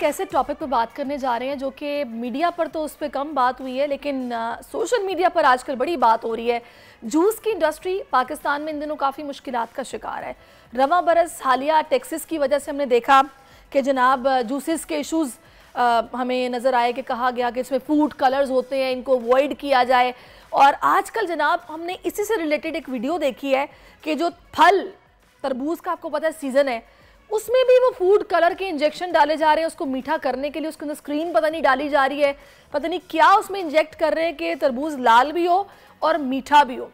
कैसे टॉपिक पर बात करने जा रहे हैं, जो कि मीडिया पर तो उस पर कम बात हुई है, लेकिन सोशल मीडिया पर आजकल बड़ी बात हो रही है। जूस की इंडस्ट्री पाकिस्तान में इन दिनों काफ़ी मुश्किल का शिकार है। रवा बरस हालिया टैक्सेस की वजह से हमने देखा कि जनाब जूसेस के इशूज़ हमें नज़र आए कि कहा गया कि इसमें फ़ूड कलर्स होते हैं, इनको अवॉइड किया जाए। और आजकल जनाब, हमने इसी से रिलेटेड एक वीडियो देखी है कि जो फल, तरबूज का आपको पता है सीज़न है उसमें भी वो फ़ूड कलर के इंजेक्शन डाले जा रहे हैं, उसको मीठा करने के लिए, उसके अंदर स्क्रीन पता नहीं डाली जा रही है। पता नहीं क्या उसमें इंजेक्ट कर रहे हैं कि तरबूज लाल भी हो और मीठा भी हो।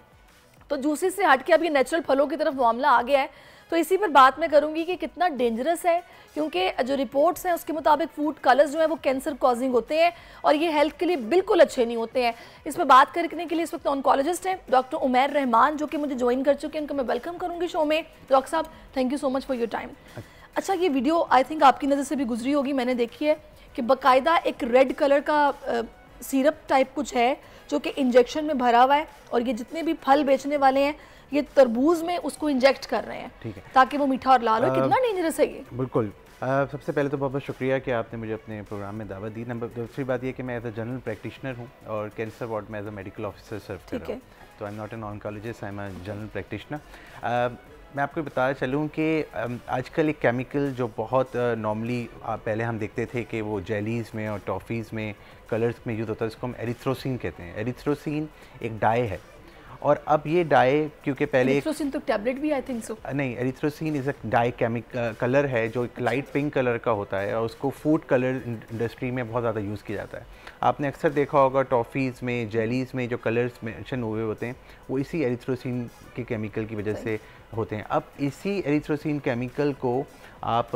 तो जूसी से हट के अब ये नेचुरल फलों की तरफ़ मामला आ गया है। तो इसी पर बात मैं करूँगी कि कितना डेंजरस है, क्योंकि जो रिपोर्ट्स हैं उसके मुताबिक फ़ूड कलर्स जो है वो कैंसर कॉजिंग होते हैं और ये हेल्थ के लिए बिल्कुल अच्छे नहीं होते हैं। इस पर बात करने के लिए इस वक्त ऑनकोलॉजिस्ट हैं डॉक्टर उमैर रहमान, जो कि मुझे ज्वाइन कर चुके हैं, उनको मैं वेलकम करूँगी शो में। डॉक्टर साहब thank you so much for your time अच्छा ये वीडियो आई थिंक आपकी नज़र से भी गुजरी होगी, मैंने देखी है कि बाकायदा एक रेड कलर का सिरप टाइप कुछ है, जो कि इंजेक्शन में भरा हुआ है और ये जितने भी फल बेचने वाले हैं ये तरबूज में उसको इंजेक्ट कर रहे हैं। ठीक है। ताकि वो मीठा और लाल हो कितना डेंजरस है ये? बिल्कुल। सबसे पहले तो बहुत बहुत शुक्रिया कि आपने मुझे अपने प्रोग्राम में दावत दी। नंबर दूसरी बात ये कि मैं एज अ जनरल प्रैक्टिशनर हूँ और कैंसर वार्ड में as a medical officer serve कर रहा हूँ। तो I am not an oncologist I am a general practitioner मैं आपको बताया चलूँ कि आजकल एक केमिकल जो बहुत नॉर्मली पहले हम देखते थे कि वो जेलीज़ में और टॉफ़ीज़ में कलर्स में यूज़ होता है इसको हम एरिथ्रोसिन कहते हैं। एरिथ्रोसिन एक डाई है। और अब ये डाई क्योंकि पहले एरिथ्रोसिन तो टैबलेट भी आई थिंक सो नहीं erythrosine is a dye chemical colour है जो एक लाइट पिंक कलर का होता है और उसको फ़ूड कलर इंडस्ट्री में बहुत ज़्यादा यूज़ किया जाता है। आपने अक्सर देखा होगा टॉफ़ीज़ में जेलीज़ में जो कलर्स मेंशन हुए होते हैं वो इसी एरिथ्रोसिन के केमिकल की वजह से होते हैं। अब इसी एरिथ्रोसिन केमिकल को आप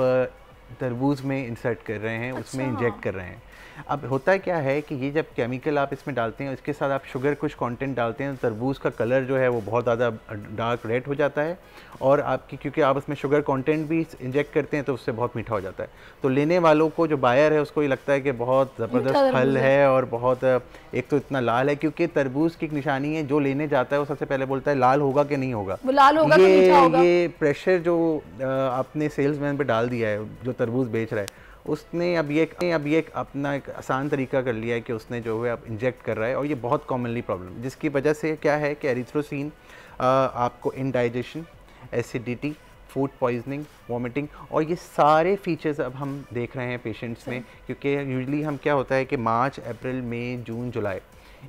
तरबूज में इंसर्ट कर रहे हैं अच्छा। उसमें इंजेक्ट कर रहे हैं। अब होता क्या है कि ये जब केमिकल आप इसमें डालते हैं इसके साथ आप शुगर कुछ कंटेंट डालते हैं तो तरबूज का कलर जो है वो बहुत ज़्यादा डार्क रेड हो जाता है और आपकी क्योंकि आप उसमें शुगर कंटेंट भी इंजेक्ट करते हैं तो उससे बहुत मीठा हो जाता है। तो लेने वालों को जो बायर है उसको ये लगता है कि बहुत ज़बरदस्त फल है। और बहुत एक तो इतना लाल है क्योंकि तरबूज की एक निशानी है जो लेने जाता है वो सबसे पहले बोलता है लाल होगा कि नहीं होगा? लाल होगा ये, ये प्रेशर जो आपने सेल्समैन पे डाल दिया है जो तरबूज बेच रहा है उसने अब ये अब ये अपना एक आसान तरीका कर लिया है कि उसने जो है अब इंजेक्ट कर रहा है और ये बहुत कॉमनली प्रॉब्लम जिसकी वजह से क्या है कि एरिथ्रोसिन आपको indigestion acidity food poisoning vomiting और ये सारे फीचर्स अब हम देख रहे हैं पेशेंट्स में क्योंकि यूजली हम क्या होता है कि मार्च अप्रैल मई जून जुलाई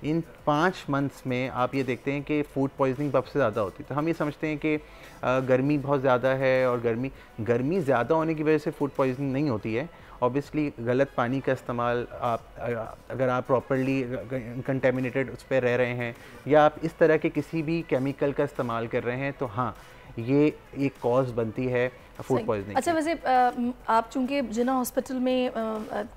इन पाँच मंथ्स में आप ये देखते हैं कि फ़ूड पॉइजनिंग सबसे ज़्यादा होती है। तो हम ये समझते हैं कि गर्मी बहुत ज़्यादा है और गर्मी गर्मी ज़्यादा होने की वजह से फ़ूड पॉइजनिंग नहीं होती है। ऑब्वियसली गलत पानी का इस्तेमाल आप अगर आप प्रॉपरली कंटेमिनेटेड उस पर रह रहे हैं या आप इस तरह के किसी भी केमिकल का इस्तेमाल कर रहे हैं तो हाँ ये एक कॉज बनती है। फ़ूड पॉइजनिंग अच्छा वैसे आप चूँकि जिना हॉस्पिटल में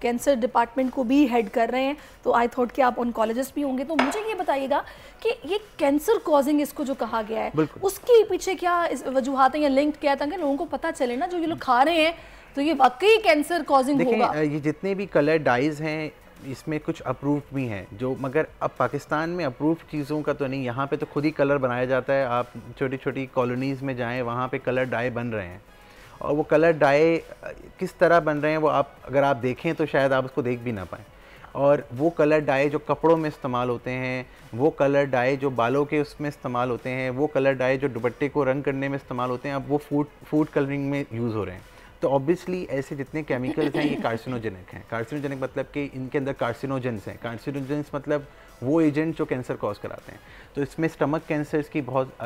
कैंसर डिपार्टमेंट को भी हेड कर रहे हैं तो आई थॉट कि आप ऑनकोलॉजिस्ट भी होंगे तो मुझे ये बताइएगा कि ये कैंसर कॉजिंग इसको जो कहा गया है उसके पीछे क्या वजूहत है या लिंक क्या था कि लोगों को पता चले ना जो ये लोग खा रहे हैं तो ये वाकई कैंसर कॉजिंग होगा। ये जितने भी कलर डाइज हैं इसमें कुछ अप्रूव भी हैं जो मगर अब पाकिस्तान में अप्रूव चीज़ों का तो नहीं यहाँ पे तो खुद ही कलर बनाया जाता है आप छोटी छोटी कॉलोनीज़ में जाएँ वहाँ पे कलर डाई बन रहे हैं। और वो कलर डाई किस तरह बन रहे हैं वो आप अगर आप देखें तो शायद आप उसको देख भी ना पाएँ। और वो कलर डाई जो कपड़ों में इस्तेमाल होते हैं वो कलर डाई जो बालों के उसमें इस्तेमाल होते हैं वो कलर डाई जो दुपट्टे को रंग करने में इस्तेमाल होते हैं अब वो फ़ूड फ़ूड कलरिंग में यूज़ हो रहे हैं। तो ऑब्वियसली ऐसे जितने केमिकल्स हैं ये कार्सिनोजेनिक हैं। कार्सिनोजेनिक मतलब कि इनके अंदर कार्सिनोजेंस हैं। कार्सिनोजेंस मतलब वो एजेंट जो कैंसर कॉज कराते हैं तो इसमें स्टमक कैंसर्स की बहुत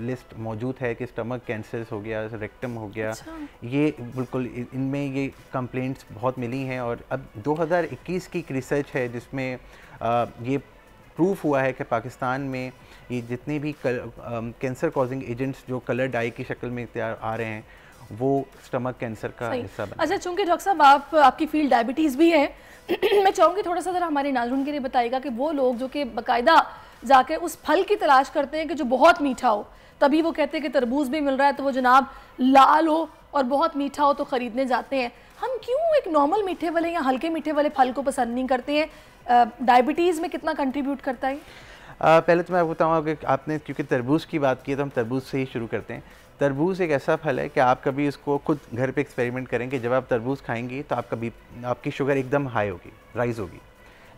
लिस्ट मौजूद है कि स्टमक कैंसर्स हो गया रेक्टम हो गया अच्छा। ये बिल्कुल इनमें ये कंप्लेंट्स बहुत मिली हैं और अब 2021 की एक रिसर्च है जिसमें ये प्रूफ हुआ है कि पाकिस्तान में ये जितने भी कैंसर कॉजिंग एजेंट्स जो कलर डाई की शक्ल में आ रहे हैं वो स्टमक कैंसर का हिस्सा बना। अच्छा चूँकि डॉक्टर साहब आप आपकी फ़ील्ड डायबिटीज़ भी है मैं चाहूँगी थोड़ा सा ज़रा हमारे नाजरून के लिए बताइएगा कि वो लोग जो कि बाकायदा जाके उस फल की तलाश करते हैं कि जो बहुत मीठा हो तभी वो कहते हैं कि तरबूज भी मिल रहा है तो वो जनाब लाल हो और बहुत मीठा हो तो ख़रीदने जाते हैं। हम क्यों एक नॉर्मल मीठे वाले या हल्के मीठे वाले फल को पसंद नहीं करते हैं? डायबिटीज़ में कितना कंट्रीब्यूट करता है? आ, पहले तो मैं बताऊँगा कि आपने क्योंकि तरबूज की बात की है तो हम तरबूज से ही शुरू करते हैं। तरबूज एक ऐसा फल है कि आप कभी इसको खुद घर पे एक्सपेरिमेंट करेंगे, जब आप तरबूज खाएँगे तो आप कभी, आपकी शुगर एकदम हाई होगी राइज होगी।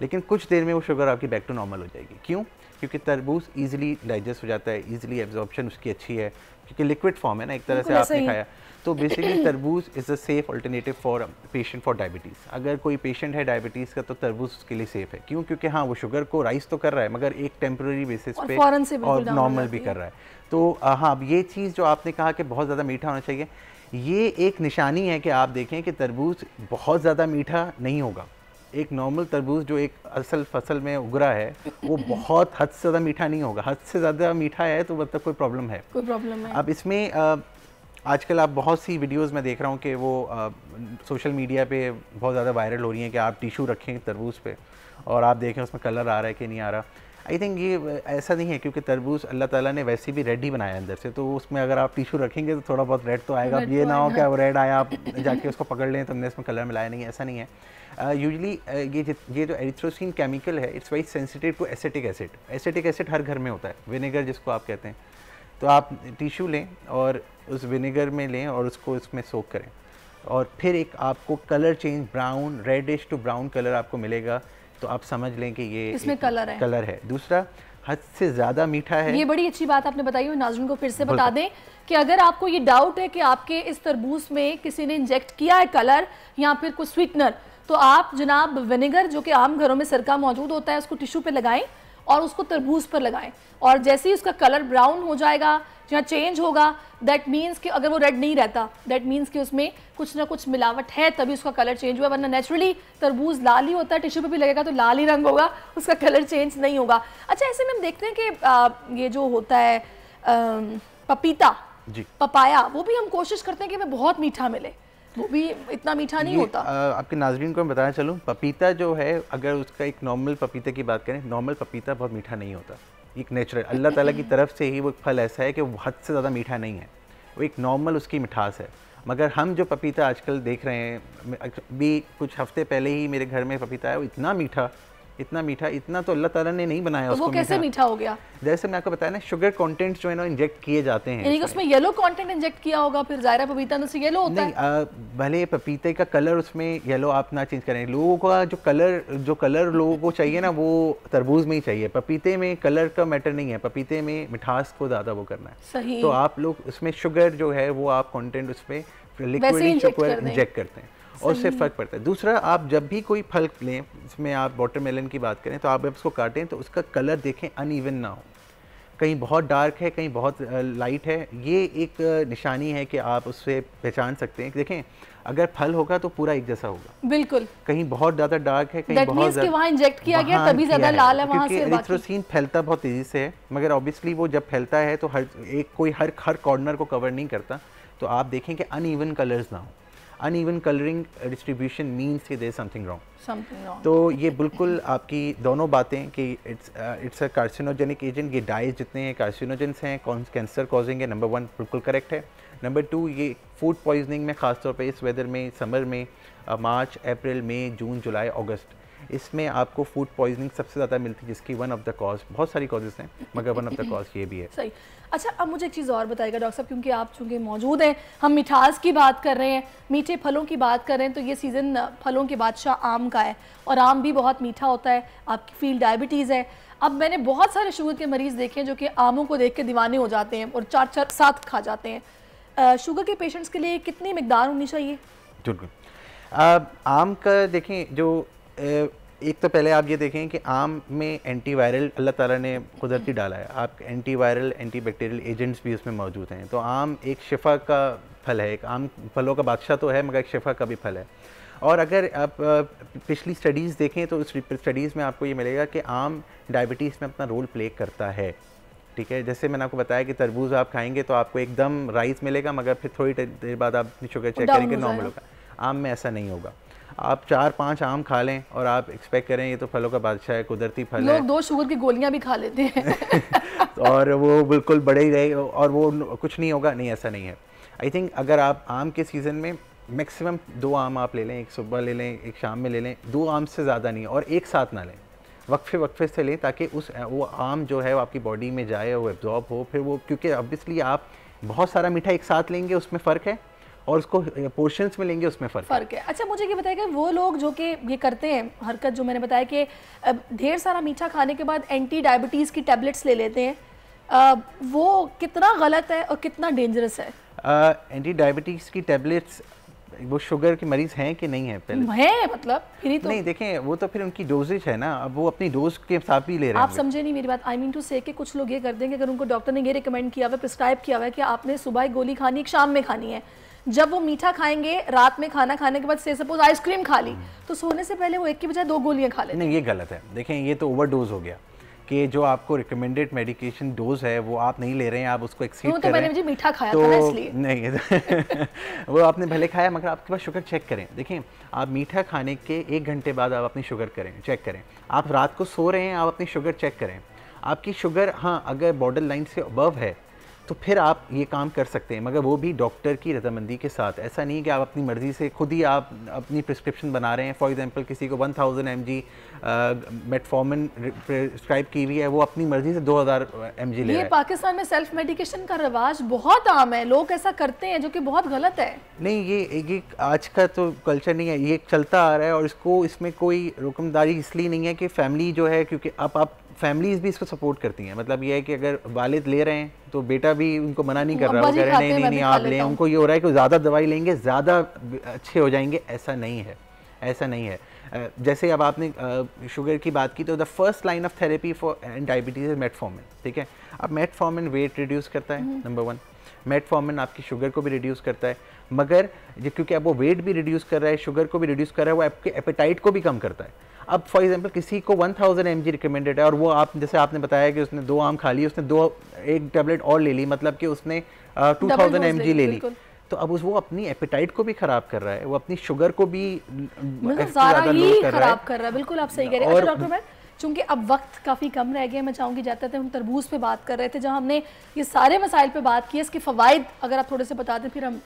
लेकिन कुछ देर में वो शुगर आपकी बैक टू नॉर्मल हो जाएगी। क्यों? क्योंकि तरबूज ईजिली डाइजेस्ट हो जाता है ईजिली एब्जॉर्बशन उसकी अच्छी है। क्योंकि लिक्विड फॉर्म है ना एक तरह से आपने खाया। तो बेसिकली तरबूज is a safe alternative for patient for diabetes अगर कोई पेशेंट है डायबिटीज़ का तो तरबूज उसके लिए सेफ़ है। क्यों? क्योंकि हाँ वो शुगर को राइस तो कर रहा है मगर एक टेम्प्रेरी बेसिस पे और नॉर्मल भी कर रहा है। तो हाँ अब ये चीज़ जो आपने कहा कि बहुत ज़्यादा मीठा होना चाहिए ये एक निशानी है कि आप देखें कि तरबूज बहुत ज़्यादा मीठा नहीं होगा। एक नॉर्मल तरबूज जो एक असल फ़सल में उगरा है वो बहुत हद से ज़्यादा मीठा नहीं होगा। हद से ज़्यादा मीठा है तो मतलब कोई प्रॉब्लम है। कोई प्रॉब्लम है। अब इसमें आजकल आप बहुत सी वीडियोस में देख रहा हूँ कि वो आ, सोशल मीडिया पे बहुत ज़्यादा वायरल हो रही हैं कि आप टिशू रखें तरबूज पे और आप देखें उसमें कलर आ रहा है कि नहीं आ रहा। आई थिंक ये ऐसा नहीं है क्योंकि तरबूज अल्लाह ताला ने वैसे भी रेड ही बनाया अंदर से तो उसमें अगर आप टिशू रखेंगे तो थोड़ा बहुत रेड तो आएगा। अब ये तो ना हो कि वो रेड आया आप जाके उसको पकड़ लें तो हमने इसमें कलर मिलाया नहीं ऐसा नहीं है। यूजली uh, ये ये जो एरिथ्रोसिन केमिकल है it's very sensitive to acetic acid acetic acid हर घर में होता है विनेगर जिसको आप कहते हैं। तो आप टिशू लें और उस विनेगर में लें और उसको इसमें सोक करें। और फिर एक आपको colour change brown reddish to brown colour आपको मिलेगा। तो आप समझ लें कि ये इसमें कलर है। कलर है। दूसरा हद से ज़्यादा मीठा है। ये बड़ी अच्छी बात आपने बताई हुई नाजरन को फिर से बता दें कि अगर आपको ये डाउट है कि आपके इस तरबूज में किसी ने इंजेक्ट किया है कलर या फिर कुछ स्वीटनर तो आप जनाब विनेगर जो कि आम घरों में सरका मौजूद होता है उसको टिश्यू पे लगाएँ। और उसको तरबूज पर लगाएँ। और जैसे ही उसका कलर ब्राउन हो जाएगा या चेंज होगा दैट मीन्स कि अगर वो रेड नहीं रहता दैट मीन्स कि उसमें कुछ ना कुछ मिलावट है तभी उसका कलर चेंज हुआ वरना नेचुरली तरबूज लाल ही होता है टिश्यू पे भी लगेगा तो लाल ही रंग होगा उसका कलर चेंज नहीं होगा। अच्छा ऐसे में हम देखते हैं कि आ, ये जो होता है आ, पपीता जी। पपाया वो भी हम कोशिश करते हैं कि हमें बहुत मीठा मिले। वो भी इतना मीठा नहीं होता। आ, आपके नाजरीन को मैं बताना चलूँ पपीता जो है अगर उसका एक नॉर्मल पपीते की बात करें नॉर्मल पपीता बहुत मीठा नहीं होता। एक नेचुरल अल्लाह ताला की तरफ़ से ही वो फल ऐसा है कि वो हद से ज़्यादा मीठा नहीं है। वो एक नॉर्मल उसकी मिठास है। मगर हम जो पपीता आजकल देख रहे हैं भी कुछ हफ़्ते पहले ही मेरे घर में पपीता है वो इतना मीठा इतना मीठा इतना तो अल्लाह ताला ने नहीं बनाया तो उसको वो कैसे मीठा। हो गया? जैसे मैं आपको बताया ना शुगर कंटेंट्स जो है ना इंजेक्ट किए जाते हैं यानी उसमें येलो कंटेंट इंजेक्ट किया होगा फिर जायरा पपीता में से येलो होता नहीं, है। भले पपीते का कलर उसमें येलो आप ना चेंज करें। लोगों का जो कलर जो कलर लोगों को चाहिए ना वो तरबूज में ही चाहिए। पपीते में कलर का मैटर नहीं है। पपीते में मिठास को ज़्यादा वो करना है। सही। तो आप लोग उसमें शुगर जो है वो आप कॉन्टेंट उसमें लिक्विड शुगर इंजेक्ट करते हैं। और उससे फ़र्क पड़ता है। दूसरा आप जब भी कोई फल लें इसमें आप वाटरमेलन की बात करें तो आप जब उसको काटें तो उसका कलर देखें अनइवन ना हो। कहीं बहुत डार्क है कहीं बहुत लाइट है ये एक निशानी है कि आप उससे पहचान सकते हैं। देखें अगर फल होगा तो पूरा एक जैसा होगा। बिल्कुल। कहीं बहुत ज़्यादा डार्क है कहीं बहुत ज़्यादा वहाँ इंजेक्ट किया गया तभी ज़्यादा लाल है। वहाँ से एरिथ्रोसिन फैलता बहुत तेज़ी से है मगर ऑब्वियसली वो जब फैलता है तो हर एक कोई हर हर कॉर्नर को कवर नहीं करता। तो आप देखें कि अनइवन कलर्स ना हो। अनइवन कलरिंग डिस्ट्रीब्यूशन मीन्स कि देर समथिंग रॉन्ग तो ये बिल्कुल आपकी दोनों बातें कि it's it's a carcinogenic agent ये डाइज जितने हैं कार्सिनोजेंस हैं कौन कैंसर कॉजिंग है नंबर वन बिल्कुल करेक्ट है। नंबर टू ये फ़ूड पॉइजनिंग में ख़ासतौर पर इस वेदर में समर में मार्च अप्रैल मई जून जुलाई अगस्त इसमें आपको फ़ूड पॉइजनिंग सबसे ज़्यादा मिलती है जिसकी वन ऑफ़ द कॉज बहुत सारी कॉजेज़ हैं मगर वन ऑफ़ द कॉज ये भी है। सही। अच्छा अब मुझे एक चीज़ और बताएगा डॉक्टर साहब क्योंकि आप चूँकि मौजूद हैं हम मिठास की बात कर रहे हैं मीठे फलों की बात कर रहे हैं तो ये सीज़न फलों के बादशाह आम का है और आम भी बहुत मीठा होता है आपकी फील डायबिटीज़ है। अब मैंने बहुत सारे शुगर के मरीज़ देखे हैं जो कि आमों को देख के दीवाने हो जाते हैं और चार चार साथ खा जाते हैं। शुगर के पेशेंट्स के लिए कितनी मकदार होनी चाहिए? बिल्कुल आम का देखें जो एक तो पहले आप ये देखें कि आम में एंटीवायरल अल्लाह ताला ने कुदरती डाला है। आप एंटीवायरल एंटीबैक्टीरियल एजेंट्स भी उसमें मौजूद हैं। तो आम एक शिफा का फल है एक आम फलों का बादशाह तो है मगर एक शिफा का भी फल है। और अगर आप पिछली स्टडीज़ देखें तो उस स्टडीज़ में आपको ये मिलेगा कि आम डायबिटीज़ में अपना रोल प्ले करता है। ठीक है? जैसे मैंने आपको बताया कि तरबूज आप खाएँगे तो आपको एकदम राइस मिलेगा मगर फिर थोड़ी देर बाद आप शुगर चेक करेंगे नॉर्मल होगा। आम में ऐसा नहीं होगा। आप चार पाँच आम खा लें और आप एक्सपेक्ट करें ये तो फलों का बादशाह है कुदरती फल लोग है। दो शुगर की गोलियाँ भी खा लेते हैं। और वो बिल्कुल बड़े ही रहे और वो कुछ नहीं होगा नहीं ऐसा नहीं है। आई थिंक अगर आप आम के सीज़न में मैक्सिमम दो आम आप ले लें एक सुबह ले लें एक शाम में ले लें दो आम से ज़्यादा नहीं और एक साथ ना लें। वक्फे वक्फे से लें ताकि उस वो आम जो है वो आपकी बॉडी में जाए वो एब्जॉर्ब हो फिर वो क्योंकि ऑब्वियसली आप बहुत सारा मीठा एक साथ लेंगे उसमें फ़र्क है। और उसको पोर्शंस में लेंगे उसमें फ़र्क फ़र्क है। अच्छा मुझे ये बताइए वो लोग जो कि ये करते हैं हरकत जो मैंने बताया कि ढेर सारा मीठा खाने के बाद एंटी डायबिटीज़ की टेबलेट्स ले लेते हैं वो कितना गलत है और कितना डेंजरस है? एंटी डायबिटीज़ की टैबलेट्स वो शुगर के मरीज़ हैं कि नहीं है पहले? है मतलब फिर तो नहीं देखें वो तो फिर उनकी डोजेज है ना अब वो अपनी डोज के हिसाब ही ले रहे हैं आप समझे नहीं मेरी बात। आई मीन टू से कि कुछ लोग ये कर देंगे अगर उनको डॉक्टर ने ये रिकमेंड किया हुआ प्रिस्क्राइब किया हुआ है कि आपने सुबह गोली खानी एक शाम में खानी है। जब वो मीठा खाएँगे रात में खाना खाने के बाद से सपोज़ आइसक्रीम खा ली तो सोने से पहले वो एक की बजाय दो गोलियाँ खा लेते नहीं ये गलत है। देखें ये तो ओवरडोज हो गया कि जो आपको रिकमेंडेड मेडिकेशन डोज है वो आप नहीं ले रहे हैं आप उसको एक्सीड तो कर रहे हैं मीठा खाया तो था इसलिए। नहीं वो आपने भले खाया मगर आपके पास शुगर चेक करें। देखें आप मीठा खाने के एक घंटे बाद आप अपनी शुगर करें चेक करें। आप रात को सो रहे हैं आप अपनी शुगर चेक करें। आपकी शुगर हाँ अगर बॉर्डर लाइन से अबव है तो फिर आप ये काम कर सकते हैं मगर वो भी डॉक्टर की रजामंदी के साथ। ऐसा नहीं कि आप अपनी मर्ज़ी से खुद ही आप अपनी प्रिस्क्रिप्शन बना रहे हैं। फॉर एग्जांपल किसी को 1000 thousand M G metformin prescribe की हुई है वो अपनी मर्ज़ी से 2000 हज़ार एम जी ले ये पाकिस्तान में सेल्फ मेडिकेशन का रवाज बहुत आम है। लोग ऐसा करते हैं जो कि बहुत गलत है। नहीं ये ये आज का तो कल्चर नहीं है ये चलता आ रहा है और इसको इसमें कोई रुकमदारी इसलिए नहीं है कि फैमिली जो है क्योंकि अब आप फैमिलीज़ भी इसको सपोर्ट करती हैं। मतलब ये है कि अगर वालिद ले रहे हैं तो बेटा भी उनको मना नहीं कर रहा है कह रहे नहीं नहीं नहीं आप लें उनको। ये हो रहा है कि ज़्यादा दवाई लेंगे ज़्यादा अच्छे हो जाएँगे ऐसा नहीं है ऐसा नहीं है। जैसे अब आपने शुगर की बात की तो the first line of therapy for diabetes है मेटफॉर्मिन ठीक है? अब मेटफॉर्मिन वेट रिड्यूस करता है नंबर वन मेटफॉर्मिन आपकी शुगर को भी रिड्यूस करता है मगर क्योंकि अब वो वेट भी रिड्यूस कर रहा है शुगर को भी रिड्यूस कर रहा है वो आपके एपेटाइट को भी कम करता है। अब फॉर एग्जांपल किसी को 1000 थाउज़ेंड रिकमेंडेड है और वो आप जैसे आपने बताया कि उसने दो आम खा ली उसने दो एक टेबलेट और ले ली मतलब कि उसने टू थाउज़ेंड एम ले ली तो अब उस वो अपनी एपेटाइट को भी खराब कर रहा है वो अपनी शुगर को भी ही खराब कर रहा है बिल्कुल आप सही कह रहे हैं। अच्छा डॉक्टर मैं चूँकि अब वक्त काफ़ी कम रह गया मैं चाहूँगी जाते थे हम तरबूज पे बात कर रहे थे जहाँ हमने ये सारे मसाइल पे बात की इसके फ़वाद अगर आप थोड़े से बता दें फिर हम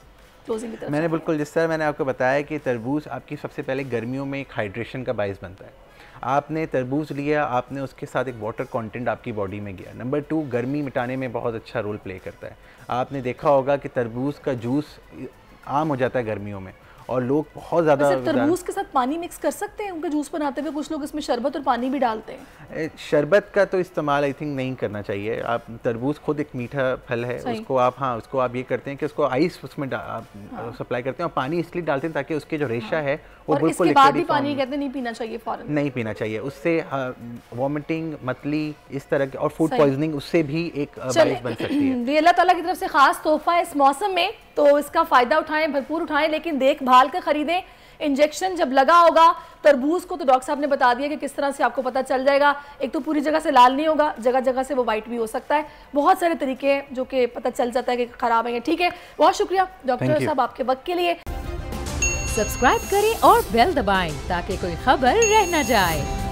क्लोजिंग की तरफ़ मैंने बिल्कुल जिस तरह मैंने आपको बताया कि तरबूज आपकी सबसे पहले गर्मियों में एक हाइड्रेशन का बायस बनता है। आपने तरबूज लिया आपने उसके साथ एक वाटर कंटेंट आपकी बॉडी में गया। नंबर टू गर्मी मिटाने में बहुत अच्छा रोल प्ले करता है। आपने देखा होगा कि तरबूज का जूस आम हो जाता है गर्मियों में। और लोग बहुत ज़्यादा तरबूज के साथ पानी मिक्स कर सकते हैं? उनका जूस बनाते हुए कुछ लोग इसमें शरबत और पानी भी डालते हैं। शरबत का तो इस्तेमाल आई थिंक नहीं करना चाहिए। आप तरबूज खुद एक मीठा फल है उसको आप हाँ उसको आप ये करते हैं कि उसको आइस उसमें हाँ। सप्लाई करते हैं और पानी इसलिए डालते हैं ताकि उसके जो रेशा हाँ। है वो बिल्कुल पानी कहते नहीं पीना चाहिए फ़ौरन नहीं पीना चाहिए। उससे वॉमिटिंग मतली इस तरह के और फ़ूड पॉइजनिंग उससे भी एक बन सकती है। अल्लाह ताला की तरफ़ से खास तोहफा है। इस मौसम में तो इसका फ़ायदा उठाएँ भरपूर उठाएँ लेकिन देखभाल कर ख़रीदें। इंजेक्शन जब लगा होगा तरबूज को तो डॉक्टर साहब ने बता दिया कि किस तरह से आपको पता चल जाएगा। एक तो पूरी जगह से लाल नहीं होगा जगह जगह से वो वाइट भी हो सकता है। बहुत सारे तरीके हैं जो कि पता चल जाता है कि ख़राब है ठीक है। बहुत शुक्रिया डॉक्टर साहब आपके वक्त के लिए। सब्सक्राइब करें और बेल दबाएँ ताकि कोई खबर रह न जाए।